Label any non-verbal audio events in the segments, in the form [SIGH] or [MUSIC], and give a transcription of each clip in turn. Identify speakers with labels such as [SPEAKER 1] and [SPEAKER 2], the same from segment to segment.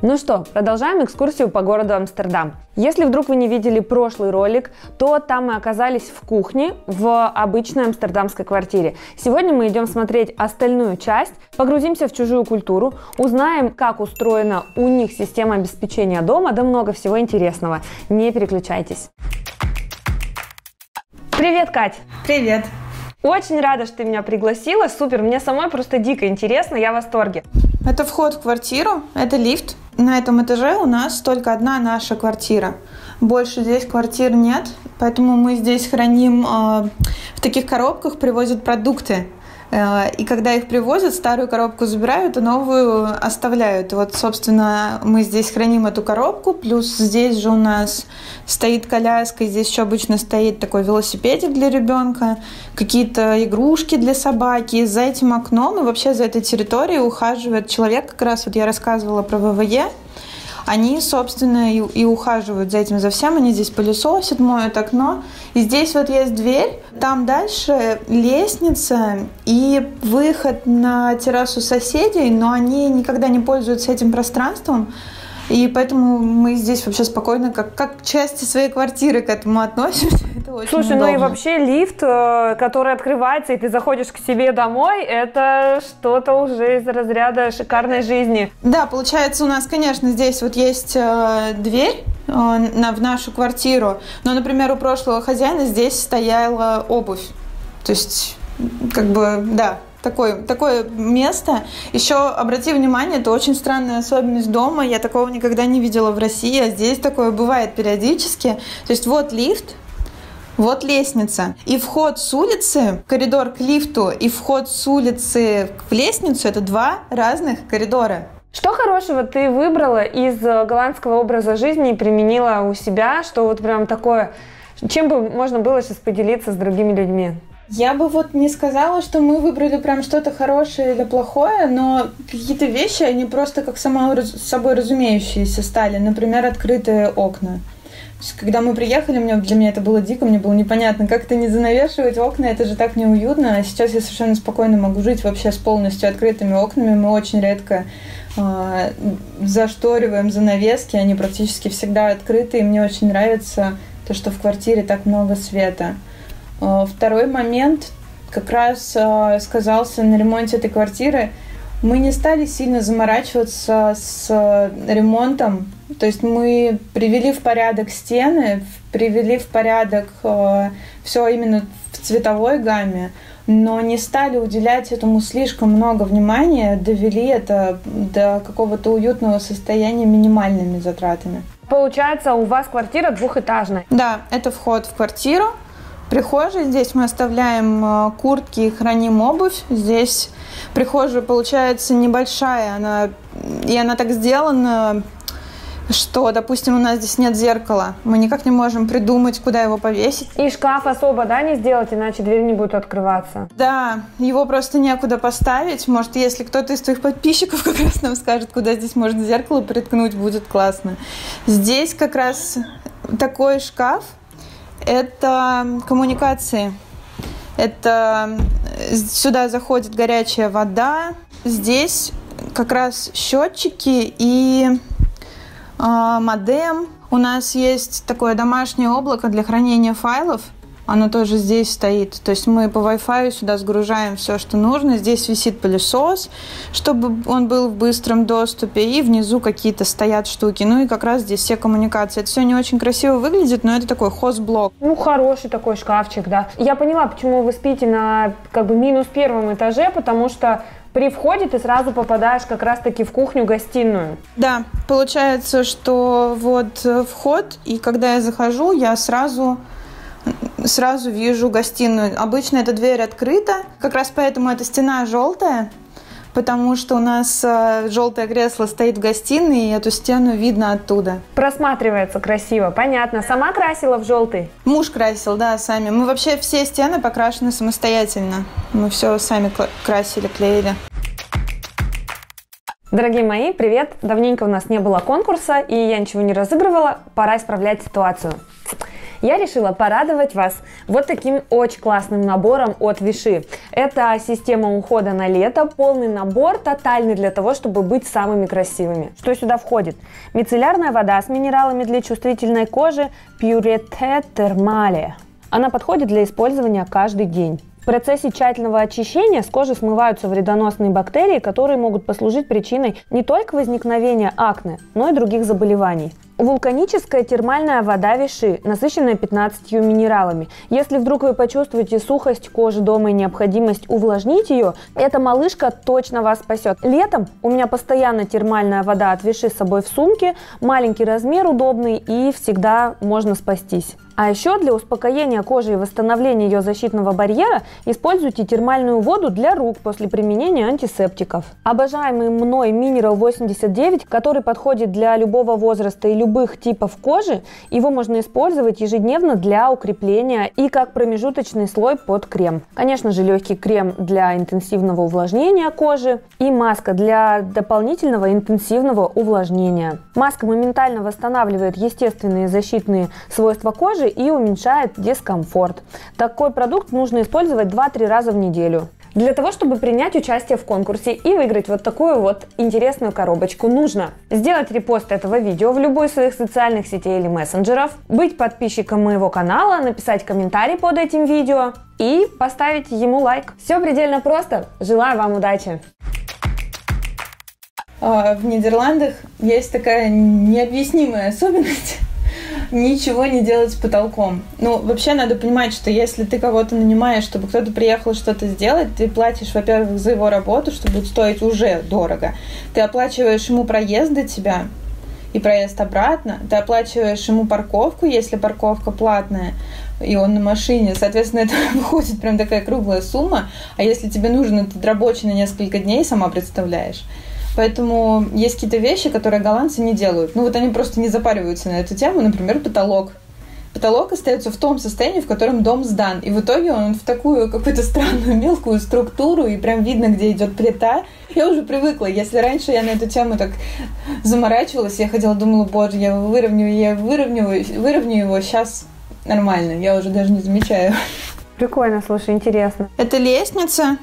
[SPEAKER 1] Ну что, продолжаем экскурсию по городу Амстердам. Если вдруг вы не видели прошлый ролик, то там мы оказались в кухне в обычной амстердамской квартире. Сегодня мы идем смотреть остальную часть, погрузимся в чужую культуру, узнаем, как устроена у них система обеспечения дома, да много всего интересного. Не переключайтесь. Привет, Кать!
[SPEAKER 2] Привет!
[SPEAKER 1] Очень рада, что ты меня пригласила. Супер, мне самой просто дико интересно, я в восторге.
[SPEAKER 2] Это вход в квартиру, это лифт. На этом этаже у нас только одна наша квартира. Больше здесь квартир нет, поэтому мы здесь храним э, в таких коробках, привозят продукты. Э, и когда их привозят, старую коробку забирают, а новую оставляют. Вот, собственно, мы здесь храним эту коробку, плюс здесь же у нас стоит коляска, здесь еще обычно стоит такой велосипедик для ребенка, какие-то игрушки для собаки. За этим окном и вообще за этой территорией ухаживает человек, как раз вот я рассказывала про ВВЕ, они, собственно, и, и ухаживают за этим, за всем. Они здесь пылесосят, моют окно. И здесь вот есть дверь, там дальше лестница и выход на террасу соседей, но они никогда не пользуются этим пространством. И поэтому мы здесь вообще спокойно, как, как части своей квартиры к этому относимся. [LAUGHS]
[SPEAKER 1] Это очень Слушай, удобно. ну и вообще лифт, э, который открывается, и ты заходишь к себе домой, это что-то уже из разряда шикарной жизни.
[SPEAKER 2] Да, получается, у нас, конечно, здесь вот есть э, дверь, э, на, в нашу квартиру. Но, например, у прошлого хозяина здесь стояла обувь. То есть, как бы, да, такое, такое место. Еще обрати внимание, это очень странная особенность дома. Я такого никогда не видела в России, а здесь такое бывает периодически. То есть вот лифт, вот лестница. И вход с улицы, коридор к лифту, и вход с улицы в лестницу – это два разных коридора.
[SPEAKER 1] Что хорошего ты выбрала из голландского образа жизни и применила у себя, что вот прям такое, чем бы можно было сейчас поделиться с другими людьми?
[SPEAKER 2] Я бы вот не сказала, что мы выбрали прям что-то хорошее или плохое, но какие-то вещи, они просто как само собой разумеющиеся стали. Например, открытые окна. Когда мы приехали, для меня это было дико, мне было непонятно, как это не занавешивать окна, это же так неуютно. А сейчас я совершенно спокойно могу жить вообще с полностью открытыми окнами. Мы очень редко э, зашториваем занавески, они практически всегда открыты, и мне очень нравится то, что в квартире так много света. Э, второй момент как раз э, сказался на ремонте этой квартиры. Мы не стали сильно заморачиваться с ремонтом. То есть мы привели в порядок стены, привели в порядок э, все именно в цветовой гамме, но не стали уделять этому слишком много внимания, довели это до какого-то уютного состояния минимальными затратами.
[SPEAKER 1] Получается, у вас квартира двухэтажная?
[SPEAKER 2] Да, это вход в квартиру прихожей. Здесь мы оставляем э, куртки и храним обувь. Здесь прихожая получается небольшая, она, и она так сделана, что, допустим, у нас здесь нет зеркала. Мы никак не можем придумать, куда его повесить.
[SPEAKER 1] И шкаф особо, да, не сделать, иначе дверь не будет открываться.
[SPEAKER 2] Да, его просто некуда поставить. Может, если кто-то из твоих подписчиков [LAUGHS] как раз нам скажет, куда здесь можно зеркало приткнуть, будет классно. Здесь как раз такой шкаф, это коммуникации. Это э, сюда заходит горячая вода. Здесь как раз счетчики и э, модем. У нас есть такое домашнее облако для хранения файлов – оно тоже здесь стоит. То есть мы по Wi-Fi сюда сгружаем все, что нужно. Здесь висит пылесос, чтобы он был в быстром доступе, и внизу какие-то стоят штуки. Ну и как раз здесь все коммуникации. Это все не очень красиво выглядит, но это такой хозблок.
[SPEAKER 1] Ну, хороший такой шкафчик, да. Я поняла, почему вы спите на как бы минус первом этаже, потому что при входе ты сразу попадаешь как раз-таки в кухню-гостиную.
[SPEAKER 2] Да, получается, что вот вход, и когда я захожу, я сразу сразу вижу гостиную. Обычно эта дверь открыта, как раз поэтому эта стена желтая, потому что у нас э, желтое кресло стоит в гостиной, и эту стену видно оттуда.
[SPEAKER 1] Просматривается красиво, понятно. Сама красила в желтый?
[SPEAKER 2] Муж красил, да, сами. Мы вообще все стены покрашены самостоятельно. Мы все сами красили, клеили.
[SPEAKER 1] Дорогие мои, привет! Давненько у нас не было конкурса, и я ничего не разыгрывала. Пора исправлять ситуацию. Я решила порадовать вас вот таким очень классным набором от Виши. Это система ухода на лето, полный набор, тотальный для того, чтобы быть самыми красивыми. Что сюда входит? Мицеллярная вода с минералами для чувствительной кожи Purete Thermale. Она подходит для использования каждый день. В процессе тщательного очищения с кожи смываются вредоносные бактерии, которые могут послужить причиной не только возникновения акне, но и других заболеваний. Вулканическая термальная вода Виши, насыщенная 15 минералами. Если вдруг вы почувствуете сухость кожи дома и необходимость увлажнить ее, эта малышка точно вас спасет. Летом у меня постоянно термальная вода от Виши с собой в сумке, маленький размер удобный и всегда можно спастись. А еще для успокоения кожи и восстановления ее защитного барьера используйте термальную воду для рук после применения антисептиков. Обожаемый мной Mineral 89, который подходит для любого возраста и любых типов кожи, его можно использовать ежедневно для укрепления и как промежуточный слой под крем. Конечно же, легкий крем для интенсивного увлажнения кожи и маска для дополнительного интенсивного увлажнения. Маска моментально восстанавливает естественные защитные свойства кожи и уменьшает дискомфорт. Такой продукт нужно использовать 2-3 раза в неделю. Для того, чтобы принять участие в конкурсе и выиграть вот такую вот интересную коробочку, нужно сделать репост этого видео в любой из своих социальных сетей или мессенджеров, быть подписчиком моего канала, написать комментарий под этим видео и поставить ему лайк. Все предельно просто. Желаю вам удачи!
[SPEAKER 2] А, в Нидерландах есть такая необъяснимая особенность ничего не делать с потолком. Ну, вообще надо понимать, что если ты кого-то нанимаешь, чтобы кто-то приехал что-то сделать, ты платишь, во-первых, за его работу, что будет стоить уже дорого. Ты оплачиваешь ему проезд до тебя и проезд обратно. Ты оплачиваешь ему парковку, если парковка платная, и он на машине. Соответственно, это [LAUGHS] выходит прям такая круглая сумма. А если тебе нужен этот рабочий на несколько дней, сама представляешь. Поэтому есть какие-то вещи, которые голландцы не делают. Ну вот они просто не запариваются на эту тему. Например, потолок. Потолок остается в том состоянии, в котором дом сдан. И в итоге он в такую какую-то странную мелкую структуру, и прям видно, где идет плита. Я уже привыкла. Если раньше я на эту тему так заморачивалась, я ходила, думала, боже, я выровню, я выровню, выровню его, сейчас нормально. Я уже даже не замечаю.
[SPEAKER 1] Прикольно, слушай, интересно.
[SPEAKER 2] Это лестница,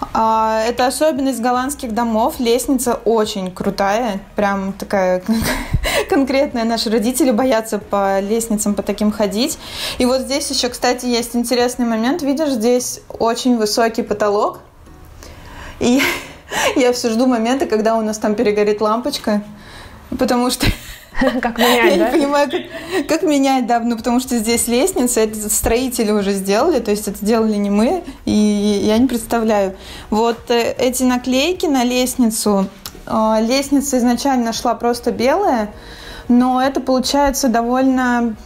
[SPEAKER 2] это особенность голландских домов. Лестница очень крутая, прям такая [LAUGHS] конкретная. Наши родители боятся по лестницам по таким ходить. И вот здесь еще, кстати, есть интересный момент. Видишь, здесь очень высокий потолок. И [LAUGHS] я все жду момента, когда у нас там перегорит лампочка, потому что [LAUGHS]
[SPEAKER 1] Как менять,
[SPEAKER 2] да? Я не понимаю, как, как менять, да, ну потому что здесь лестница, это строители уже сделали, то есть это сделали не мы, и я не представляю. Вот э, эти наклейки на лестницу, э, лестница изначально шла просто белая, но это получается довольно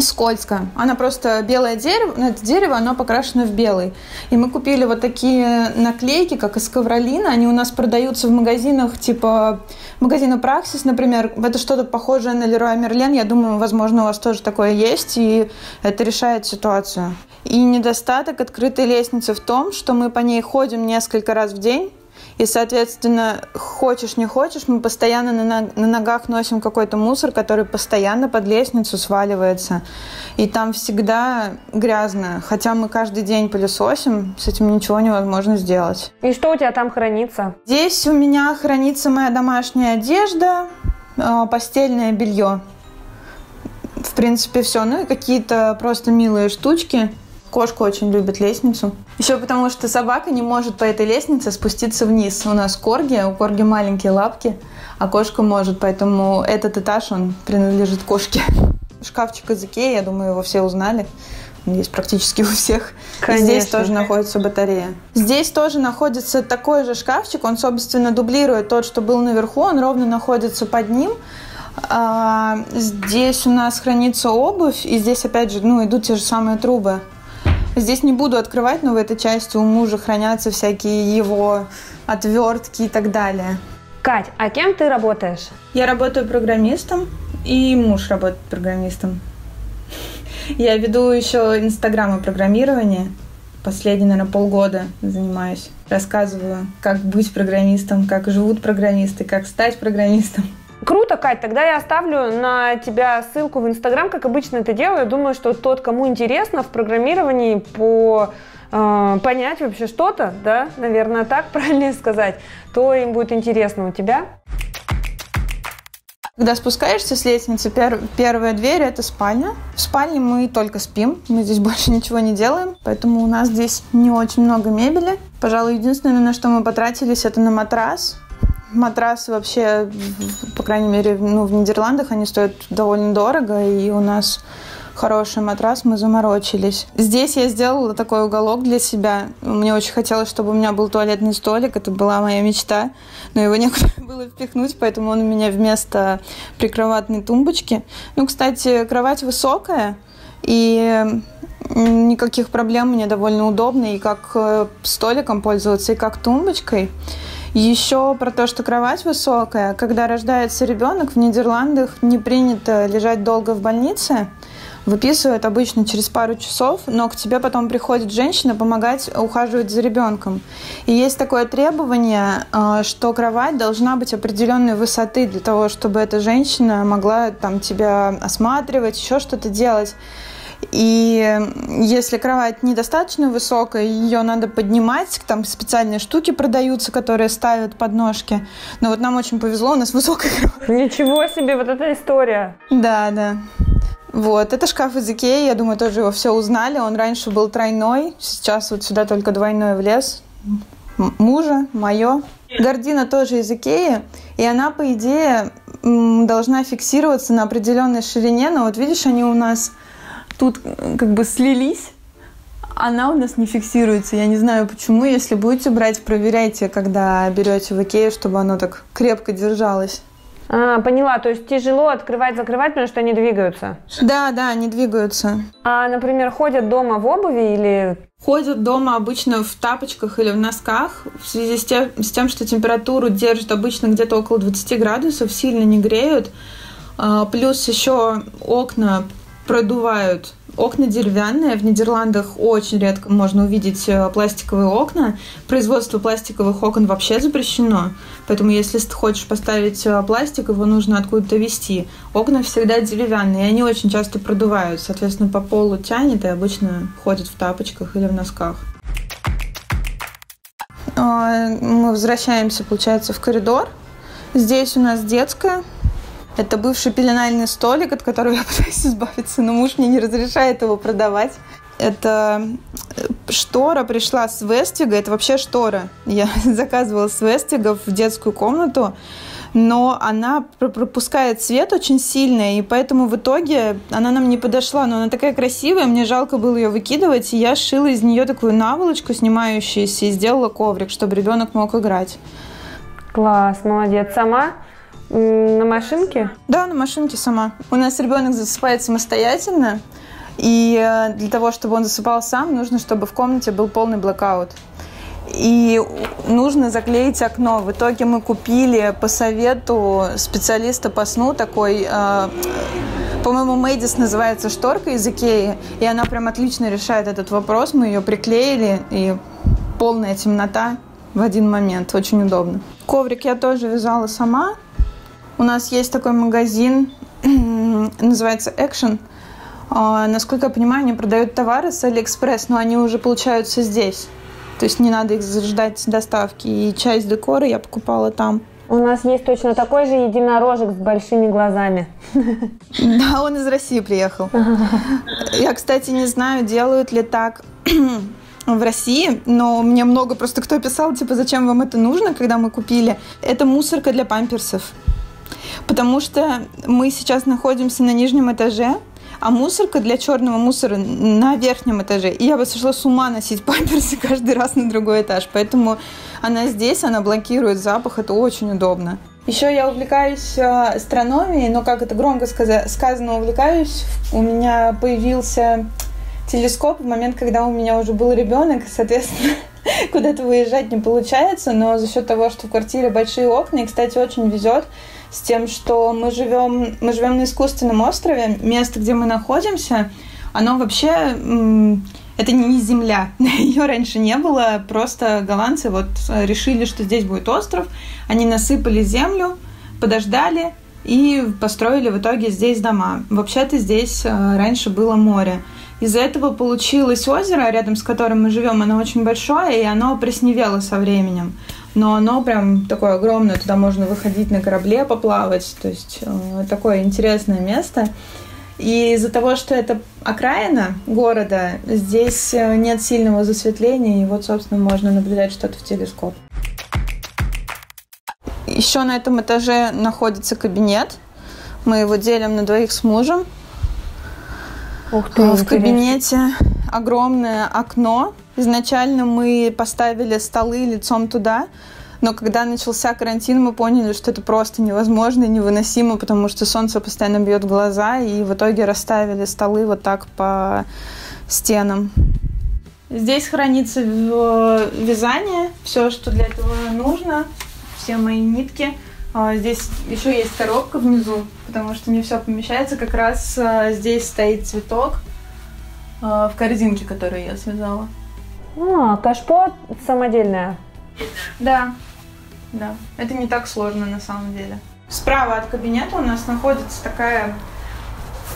[SPEAKER 2] скользко. Она просто белое дерево, ну, это дерево, оно покрашено в белый. И мы купили вот такие наклейки, как из ковролина. Они у нас продаются в магазинах, типа магазина Праксис, например. Это что-то похожее на Леруа Мерлен. Я думаю, возможно, у вас тоже такое есть, и это решает ситуацию. И недостаток открытой лестницы в том, что мы по ней ходим несколько раз в день, и, соответственно, хочешь не хочешь, мы постоянно на, на ногах носим какой-то мусор, который постоянно под лестницу сваливается. И там всегда грязно. Хотя мы каждый день пылесосим, с этим ничего невозможно сделать.
[SPEAKER 1] И что у тебя там хранится?
[SPEAKER 2] Здесь у меня хранится моя домашняя одежда, а, постельное белье. В принципе, все. Ну и какие-то просто милые штучки. Кошка очень любит лестницу. Еще потому, что собака не может по этой лестнице спуститься вниз. У нас корги, а у корги маленькие лапки, а кошка может, поэтому этот этаж, он принадлежит кошке. Шкафчик из Икеи, я думаю, его все узнали. Он есть практически у всех. Конечно. Здесь тоже находится батарея. Здесь тоже находится такой же шкафчик. Он, собственно, дублирует тот, что был наверху. Он ровно находится под ним. А, здесь у нас хранится обувь. И здесь, опять же, ну, идут те же самые трубы. Здесь не буду открывать, но в этой части у мужа хранятся всякие его отвертки и так далее.
[SPEAKER 1] Кать, а кем ты работаешь?
[SPEAKER 2] Я работаю программистом, и муж работает программистом. Я веду еще инстаграм и программирование. Последние, наверное, полгода занимаюсь. Рассказываю, как быть программистом, как живут программисты, как стать программистом.
[SPEAKER 1] Круто, Кать, тогда я оставлю на тебя ссылку в Инстаграм, как обычно это делаю. Я думаю, что тот, кому интересно в программировании по э, понять вообще что-то, да, наверное, так [LAUGHS] правильнее сказать, то им будет интересно у тебя.
[SPEAKER 2] Когда спускаешься с лестницы, пер, первая дверь – это спальня. В спальне мы только спим, мы здесь [LAUGHS] больше ничего не делаем, поэтому у нас здесь не очень много мебели. Пожалуй, единственное, на что мы потратились, это на матрас. Матрасы вообще, по крайней мере, ну, в Нидерландах они стоят довольно дорого, и у нас хороший матрас, мы заморочились. Здесь я сделала такой уголок для себя. Мне очень хотелось, чтобы у меня был туалетный столик. Это была моя мечта. Но его некуда [LAUGHS] было впихнуть, поэтому он у меня вместо прикроватной тумбочки. Ну, кстати, кровать высокая, и никаких проблем мне довольно удобно и как э, столиком пользоваться, и как тумбочкой. Еще про то, что кровать высокая. Когда рождается ребенок, в Нидерландах не принято лежать долго в больнице выписывают обычно через пару часов, но к тебе потом приходит женщина помогать ухаживать за ребенком. И есть такое требование, э, что кровать должна быть определенной высоты для того, чтобы эта женщина могла там тебя осматривать, еще что-то делать. И если кровать недостаточно высокая, ее надо поднимать, там специальные штуки продаются, которые ставят подножки. Но вот нам очень повезло, у нас высокая [LAUGHS] кровать.
[SPEAKER 1] Ничего себе, вот эта история.
[SPEAKER 2] Да, да. Вот, это шкаф из Икеи, я думаю, тоже его все узнали. Он раньше был тройной, сейчас вот сюда только двойной влез. Мужа, мое. Гордина тоже из Икеи, и она, по идее, должна фиксироваться на определенной ширине, но вот видишь, они у нас тут как бы слились, она у нас не фиксируется. Я не знаю почему. Если будете брать, проверяйте, когда берете в Икею, чтобы оно так крепко держалось.
[SPEAKER 1] А, поняла, то есть тяжело открывать, закрывать, потому что они двигаются.
[SPEAKER 2] Да, да, они двигаются.
[SPEAKER 1] А, например, ходят дома в обуви или...
[SPEAKER 2] Ходят дома обычно в тапочках или в носках в связи с тем, с тем что температуру держат обычно где-то около 20 градусов, сильно не греют. А, плюс еще окна продувают Окна деревянные. В Нидерландах очень редко можно увидеть э, пластиковые окна. Производство пластиковых окон вообще запрещено. Поэтому если ты хочешь поставить э, пластик, его нужно откуда-то везти. Окна всегда деревянные, и они очень часто продувают. Соответственно, по полу тянет и обычно ходят в тапочках или в носках. А, мы возвращаемся, получается, в коридор. Здесь у нас детская, это бывший пеленальный столик, от которого я [LAUGHS] пытаюсь избавиться, но муж мне не разрешает его продавать. Это э, штора пришла с Вестига, это вообще штора. Я [LAUGHS] заказывала с Вестига в детскую комнату, но она пропускает свет очень сильно, и поэтому в итоге она нам не подошла. Но она такая красивая, мне жалко было ее выкидывать, и я шила из нее такую наволочку, снимающуюся, и сделала коврик, чтобы ребенок мог играть.
[SPEAKER 1] Класс, молодец. Сама? На машинке?
[SPEAKER 2] Да, на машинке сама. У нас ребенок засыпает самостоятельно, и э, для того, чтобы он засыпал сам, нужно, чтобы в комнате был полный блокаут. И нужно заклеить окно. В итоге мы купили по совету специалиста по сну такой, э, по-моему, Мэдис называется шторка из Икеи, и она прям отлично решает этот вопрос. Мы ее приклеили, и полная темнота в один момент. Очень удобно. Коврик я тоже вязала сама. У нас есть такой магазин, [CLEARS THROAT] называется Action. А, насколько я понимаю, они продают товары с Алиэкспресс, но они уже получаются здесь. То есть не надо их ждать доставки. И часть декора я покупала там.
[SPEAKER 1] У нас есть точно такой же единорожек с большими глазами. [LAUGHS]
[SPEAKER 2] Да, он из России приехал. [LAUGHS] Я, кстати, не знаю, делают ли так [CLEARS THROAT] в России, но мне много просто кто писал, типа, зачем вам это нужно, когда мы купили. Это мусорка для памперсов потому что мы сейчас находимся на нижнем этаже, а мусорка для черного мусора на верхнем этаже. И я бы сошла с ума носить [LAUGHS] памперсы каждый раз на другой этаж. Поэтому она здесь, она блокирует запах, это очень удобно. Еще я увлекаюсь э, астрономией, но как это громко сказано, увлекаюсь. У меня появился телескоп в момент, когда у меня уже был ребенок, соответственно, [LAUGHS] куда-то выезжать не получается, но за счет того, что в квартире большие окна, и, кстати, очень везет, с тем, что мы живем, мы живем на искусственном острове, место, где мы находимся, оно вообще это не земля. [LAUGHS] Ее раньше не было. Просто голландцы вот решили, что здесь будет остров. Они насыпали землю, подождали, и построили в итоге здесь дома. Вообще-то здесь э, раньше было море. Из-за этого получилось озеро, рядом с которым мы живем, оно очень большое, и оно пресневело со временем. Но оно прям такое огромное, туда можно выходить на корабле поплавать, то есть э, такое интересное место. И из-за того, что это окраина города, здесь э, нет сильного засветления, и вот, собственно, можно наблюдать что-то в телескоп. Еще на этом этаже находится кабинет. Мы его делим на двоих с мужем.
[SPEAKER 1] Ух ты,
[SPEAKER 2] в кабинете огромное окно. Изначально мы поставили столы лицом туда, но когда начался карантин, мы поняли, что это просто невозможно и невыносимо, потому что солнце постоянно бьет глаза, и в итоге расставили столы вот так по стенам. Здесь хранится вязание, все, что для этого нужно, все мои нитки. А, здесь еще есть коробка внизу, потому что не все помещается. Как раз а, здесь стоит цветок а, в корзинке, которую я связала.
[SPEAKER 1] А, кашпо самодельная.
[SPEAKER 2] Да, да. Это не так сложно на самом деле. Справа от кабинета у нас находится такая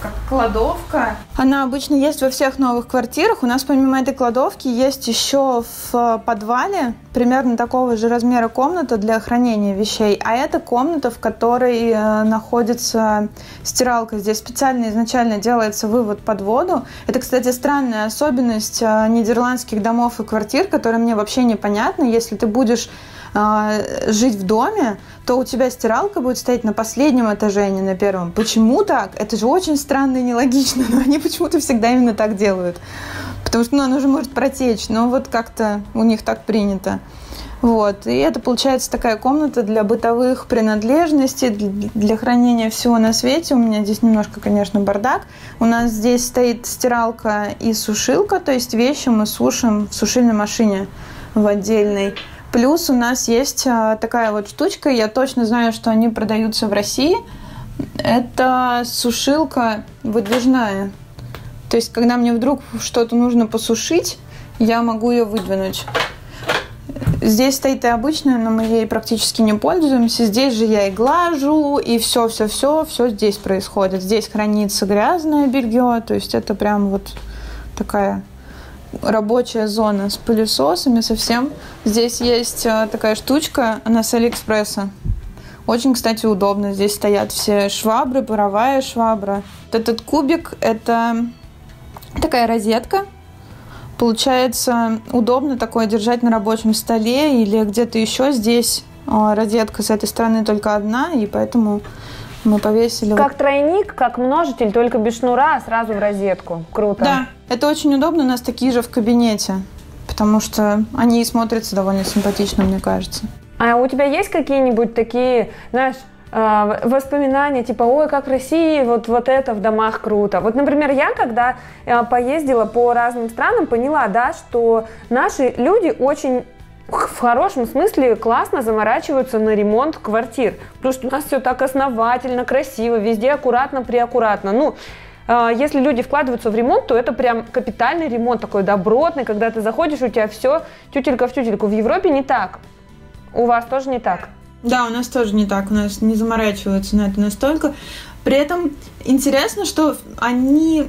[SPEAKER 2] как кладовка. Она обычно есть во всех новых квартирах. У нас помимо этой кладовки есть еще в подвале примерно такого же размера комната для хранения вещей. А это комната, в которой э, находится стиралка. Здесь специально изначально делается вывод под воду. Это, кстати, странная особенность э, нидерландских домов и квартир, которая мне вообще непонятна. Если ты будешь э, жить в доме, то у тебя стиралка будет стоять на последнем этаже, а не на первом. Почему так? Это же очень странно и нелогично, но они почему-то всегда именно так делают. Потому что ну, оно же может протечь, но вот как-то у них так принято. Вот. И это получается такая комната для бытовых принадлежностей, для хранения всего на свете. У меня здесь немножко, конечно, бардак. У нас здесь стоит стиралка и сушилка, то есть вещи мы сушим в сушильной машине в отдельной. Плюс у нас есть а, такая вот штучка, я точно знаю, что они продаются в России. Это сушилка выдвижная. То есть, когда мне вдруг что-то нужно посушить, я могу ее выдвинуть. Здесь стоит и обычная, но мы ей практически не пользуемся. Здесь же я и глажу, и все, все, все, все здесь происходит. Здесь хранится грязное белье, то есть это прям вот такая рабочая зона с пылесосами совсем. Здесь есть э, такая штучка, она с Алиэкспресса. Очень, кстати, удобно. Здесь стоят все швабры, паровая швабра. Вот этот кубик – это такая розетка. Получается, удобно такое держать на рабочем столе или где-то еще. Здесь э, розетка с этой стороны только одна, и поэтому мы повесили.
[SPEAKER 1] Как вот... тройник, как множитель, только без шнура, а сразу в розетку. Круто.
[SPEAKER 2] Да, это очень удобно. У нас такие же в кабинете, потому что они смотрятся довольно симпатично, мне кажется.
[SPEAKER 1] А у тебя есть какие-нибудь такие, знаешь, э, воспоминания, типа, ой, как в России, вот, вот это в домах круто. Вот, например, я, когда э, поездила по разным странам, поняла, да, что наши люди очень в хорошем смысле классно заморачиваются на ремонт квартир. Потому что у нас все так основательно, красиво, везде аккуратно, приаккуратно. Ну, э, если люди вкладываются в ремонт, то это прям капитальный ремонт такой добротный, когда ты заходишь, у тебя все тютелька в тютельку. В Европе не так. У вас тоже не так?
[SPEAKER 2] Да, у нас тоже не так. У нас не заморачиваются на это настолько. При этом интересно, что они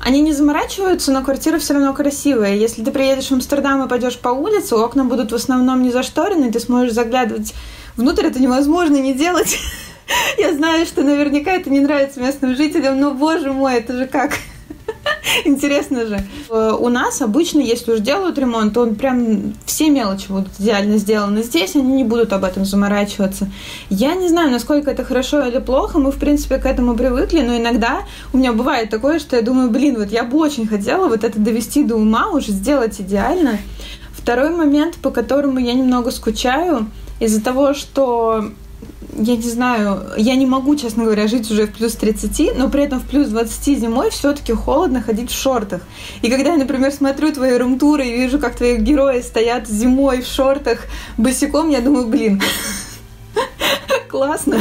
[SPEAKER 2] они не заморачиваются, но квартира все равно красивая. Если ты приедешь в Амстердам и пойдешь по улице, окна будут в основном не зашторены, ты сможешь заглядывать внутрь, это невозможно не делать. [LAUGHS] Я знаю, что наверняка это не нравится местным жителям, но, боже мой, это же как? [LAUGHS] Интересно же. Э, у нас обычно, если уж делают ремонт, то он прям все мелочи будут идеально сделаны. Здесь они не будут об этом заморачиваться. Я не знаю, насколько это хорошо или плохо. Мы, в принципе, к этому привыкли, но иногда у меня бывает такое, что я думаю, блин, вот я бы очень хотела вот это довести до ума, уже сделать идеально. Второй момент, по которому я немного скучаю, из-за того, что я не знаю, я не могу, честно говоря, жить уже в плюс 30, но при этом в плюс 20 зимой все-таки холодно ходить в шортах. И когда я, например, смотрю твои румтуры и вижу, как твои герои стоят зимой в шортах босиком, я думаю, блин, [LAUGHS] классно.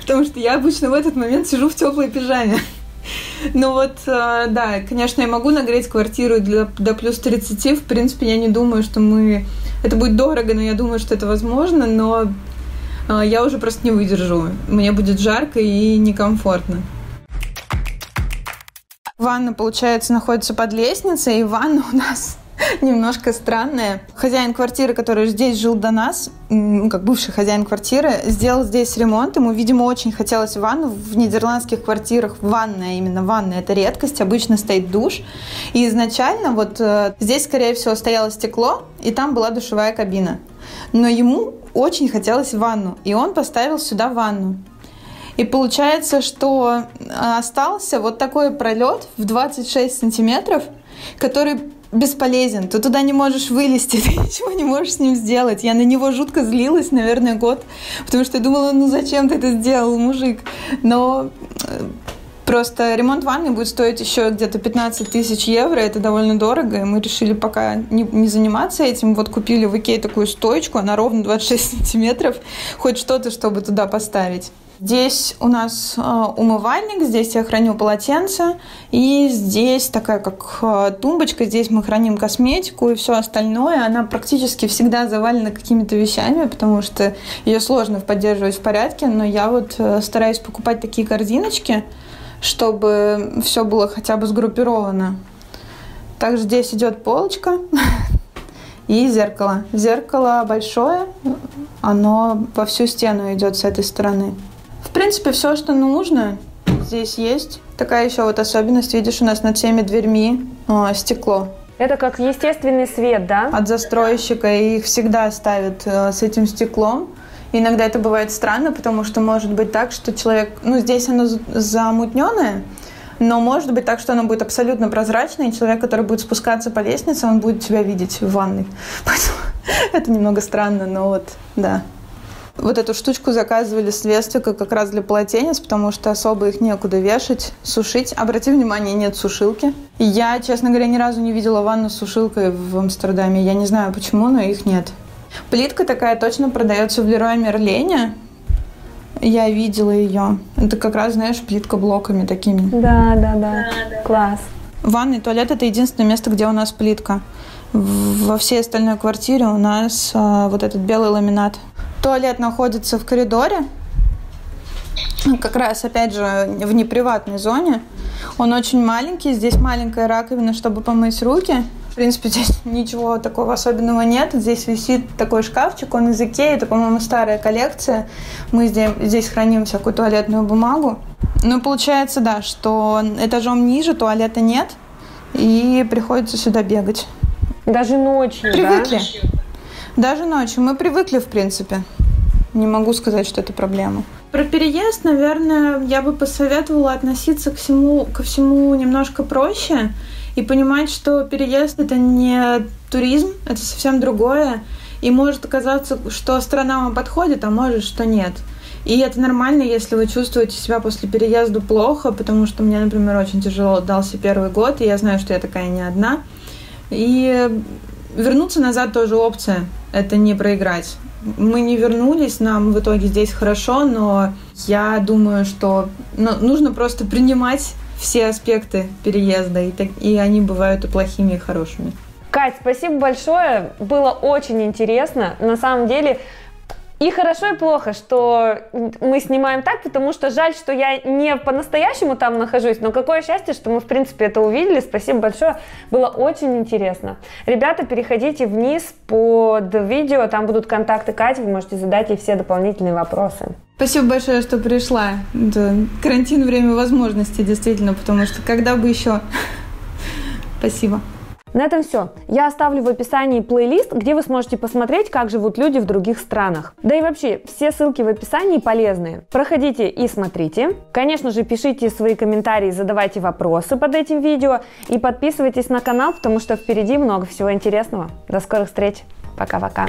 [SPEAKER 2] Потому что я обычно в этот момент сижу в теплой пижаме. Ну вот, э, да, конечно, я могу нагреть квартиру для, до плюс 30. В принципе, я не думаю, что мы... Это будет дорого, но я думаю, что это возможно, но я уже просто не выдержу. Мне будет жарко и некомфортно. Ванна, получается, находится под лестницей, и ванна у нас [LAUGHS] немножко странная. Хозяин квартиры, который здесь жил до нас, ну, как бывший хозяин квартиры, сделал здесь ремонт. Ему, видимо, очень хотелось ванну. В нидерландских квартирах ванная, именно ванная, это редкость. Обычно стоит душ. И изначально вот э, здесь, скорее всего, стояло стекло, и там была душевая кабина. Но ему очень хотелось ванну, и он поставил сюда ванну. И получается, что э, остался вот такой пролет в 26 сантиметров, который бесполезен. Ты туда не можешь вылезти, [LAUGHS] ты ничего не можешь с ним сделать. Я на него жутко злилась, наверное, год, потому что я думала, ну зачем ты это сделал, мужик? Но э, Просто ремонт ванны будет стоить еще где-то 15 тысяч евро, это довольно дорого, и мы решили пока не, не заниматься этим. Вот купили в Икее такую стоечку, она ровно 26 [LAUGHS] сантиметров, хоть что-то, чтобы туда поставить. Здесь у нас э, умывальник, здесь я храню полотенце, и здесь такая как э, тумбочка, здесь мы храним косметику и все остальное. Она практически всегда завалена какими-то вещами, потому что ее сложно поддерживать в порядке, но я вот э, стараюсь покупать такие корзиночки, чтобы все было хотя бы сгруппировано. Также здесь идет полочка [LAUGHS] и зеркало. Зеркало большое, оно во всю стену идет с этой стороны. В принципе, все, что нужно, здесь есть. Такая еще вот особенность, видишь, у нас над всеми дверьми о, стекло.
[SPEAKER 1] Это как естественный свет, да?
[SPEAKER 2] От застройщика, и их всегда ставят э, с этим стеклом. Иногда это бывает странно, потому что может быть так, что человек, ну здесь оно замутненное, но может быть так, что оно будет абсолютно прозрачное, и человек, который будет спускаться по лестнице, он будет тебя видеть в ванной. [LAUGHS] Поэтому это немного странно, но вот, да. Вот эту штучку заказывали с Вествика как раз для полотенец, потому что особо их некуда вешать, сушить. Обрати внимание, нет сушилки. Я, честно говоря, ни разу не видела ванну с сушилкой в Амстердаме. Я не знаю почему, но их нет. Плитка такая точно продается в Леруа Мерлене. Я видела ее. Это как раз, знаешь, плитка блоками такими.
[SPEAKER 1] Да, да, да. Класс.
[SPEAKER 2] Ванный туалет это единственное место, где у нас плитка. Во всей остальной квартире у нас а, вот этот белый ламинат. Туалет находится в коридоре, как раз, опять же, в неприватной зоне. Он очень маленький, здесь маленькая раковина, чтобы помыть руки. В принципе, здесь [LAUGHS] ничего такого особенного нет. Здесь висит такой шкафчик, он из Икеи, это, по-моему, старая коллекция. Мы здесь, здесь храним всякую туалетную бумагу. Ну, получается, да, что этажом ниже туалета нет, и приходится сюда бегать.
[SPEAKER 1] Даже ночью,
[SPEAKER 2] Привыкли. Да? Даже ночью. Мы привыкли, в принципе. Не могу сказать, что это проблема. Про переезд, наверное, я бы посоветовала относиться к всему, ко всему немножко проще и понимать, что переезд это не туризм, это совсем другое. И может оказаться, что страна вам подходит, а может, что нет. И это нормально, если вы чувствуете себя после переезда плохо, потому что мне, например, очень тяжело дался первый год, и я знаю, что я такая не одна. И вернуться назад тоже опция. Это не проиграть. Мы не вернулись, нам в итоге здесь хорошо, но я думаю, что ну, нужно просто принимать все аспекты переезда, и, так, и они бывают и плохими, и хорошими.
[SPEAKER 1] Кать, спасибо большое. Было очень интересно. На самом деле, и хорошо, и плохо, что мы снимаем так, потому что жаль, что я не по-настоящему там нахожусь, но какое счастье, что мы, в принципе, это увидели. Спасибо большое, было очень интересно. Ребята, переходите вниз под видео, там будут контакты Кати, вы можете задать ей все дополнительные вопросы.
[SPEAKER 2] Спасибо большое, что пришла. Это карантин время возможностей, действительно, потому что когда бы еще... [LAUGHS] Спасибо.
[SPEAKER 1] На этом все. Я оставлю в описании плейлист, где вы сможете посмотреть, как живут люди в других странах. Да и вообще, все ссылки в описании полезные. Проходите и смотрите. Конечно же, пишите свои комментарии, задавайте вопросы под этим видео и подписывайтесь на канал, потому что впереди много всего интересного. До скорых встреч. Пока-пока.